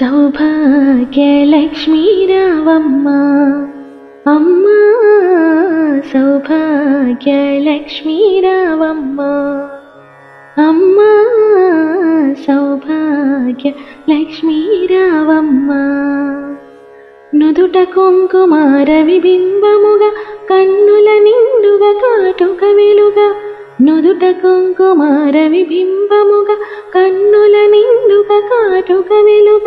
సౌభాగ్యలక్ష్మీరావమ్మ. అమ్మ సౌభాగ్యలక్ష్మీ అమ్మ సౌభాగ్య లక్ష్మీరావమ్మ నుదుట కుంకుమార విబింబముగా కన్నుల నిండుగా కాటుక వెలుగా నుదుట కుంకుమార విబింబముగా కన్నుల నిండుక కాటుక వెలుగ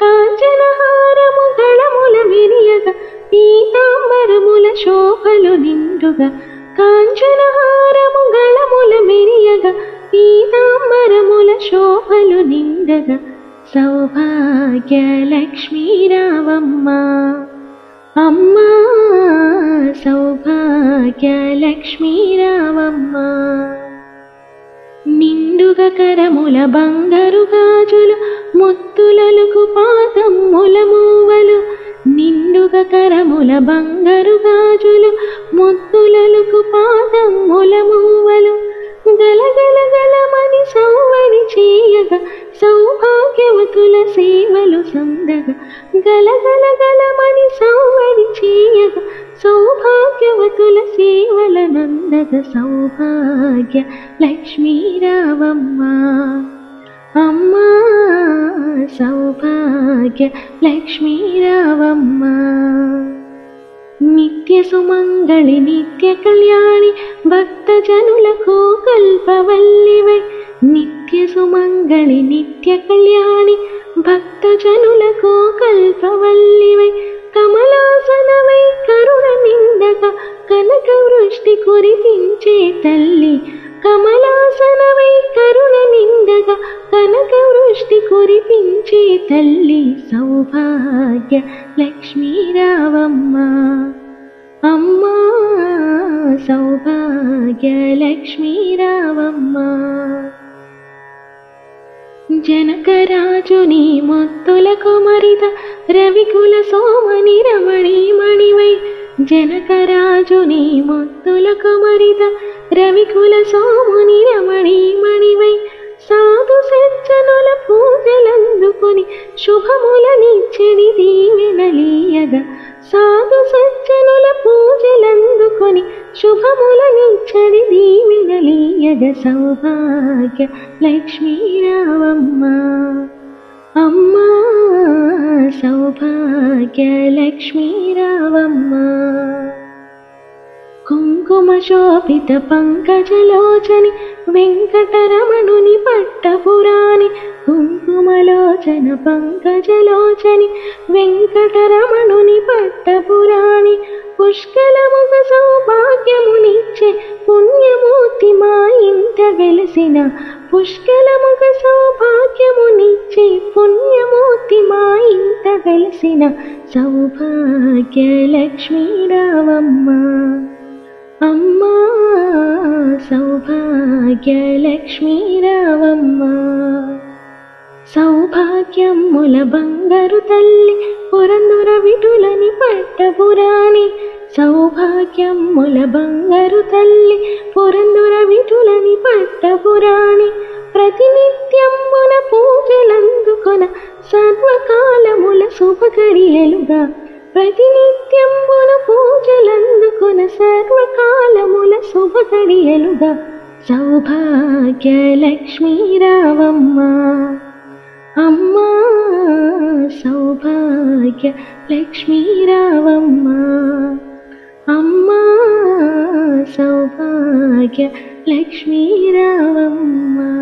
కాంచన హారము గళముల విరియగా పీతాంబరముల శోభలు నిండుగా కాంచనహారము గళముల మెరియగా పీతాంబరముల శోభలు నిండగ సౌభాగ్య లక్ష్మీరావమ్మ అమ్మా సౌభాగ్య లక్ష్మీ రావమ్మ నిండుగా కరముల బంగారు గాజులు ముత్తులలుకు పాదమ్ముల మూవలు నిండుగా కరముల బంగారు గాజులు ముత్తులలుకు పాదమ్ముల మూవలు గలగల గలమని సౌ చేయగా సౌభాగ్యవతుల సేవలు సందగా గలగల గలమని సౌవడి చేయగా సౌభాగ్యవతుల సేవల నందగ సౌభాగ్య లక్ష్మీరావమ్మ. అమ్మ సౌభాగ్య లక్ష్మీరావమ్మ. నిత్య సుమంగళి నిత్య కళ్యాణి భక్తజనులకు కల్పవల్లి నిత్య సుమంగళి నిత్య కళ్యాణి భక్తజనులకు కల్పవల్లివై కమలాసనవై కరుణ నిందక కనక వృష్టి కురిపించే తల్లి కమలాసనవై కరుణ నిందక కనక వృష్టి కురిపించే తల్లి సౌభాగ్య లక్ష్మీరావమ్మ అమ్మా సౌభాగ్య లక్ష్మీరావమ్మ జనకరాజుని మొత్తుల కుమరిత రవికుల సోమని రమణి మణివై. జనకరాజుని మొత్తుల కుమరిత రవికుల సోముని రమణి మణివై. సాధు సజ్జనుల పూజలందుకొని శుభములనిచ్చని దీవెనలీయగా సాధు సజ్జనుల పూజలందుకొని శుభములనిచ్చని జగ సౌభాగ్య లక్ష్మీరావమ్మ అమ్మ సౌభాగ్య లక్ష్మీరావమ్మ కుంకుమ శోభిత పంకజలోచని వెంకటరమణుని పట్టపురాణి కుంకుమలోచన పంకజలోచని వెంకటరమణుని పట్టపురాణి. పుష్కలముగ సౌభాగ్యమునిచ్చే పుణ్యమూర్తి మా ఇంట వెలసిన పుష్కలముగ సౌభాగ్యమునిచ్చే పుణ్యమూర్తి మా ఇంట వెలసిన సౌభాగ్య లక్ష్మీ రావమ్మ అమ్మ సౌభాగ్య లక్ష్మీ రావమ్మ సౌభాగ్యముల బంగారు తల్లి పురందుర విటులని పట్టపురాణి సౌభాగ్యం ముల బంగారు తల్లి పురందుర విఠులని పట్టపురాణి ప్రతినిత్యమున పూజలందుకొన సర్వకాలముల శుభగడియలుగా ప్రతినిత్యమున పూజలందుకొన సర్వకాలముల శుభకరియలుగా సౌభాగ్య లక్ష్మీ రావమ్మ. అమ్మా సౌభాగ్య లక్ష్మీ రావమ్మ. అమ్మా సౌభాగ్య లక్ష్మీరావమ్మ.